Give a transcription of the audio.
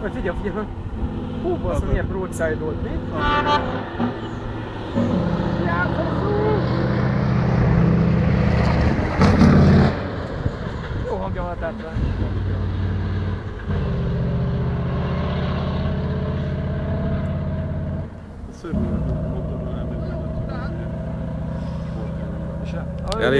Majd figyelj, figyelj, hú, basz, milyen broadside volt, mi? Ja, Jó hangja van a tátrán. Szép motorral elmegy. Elég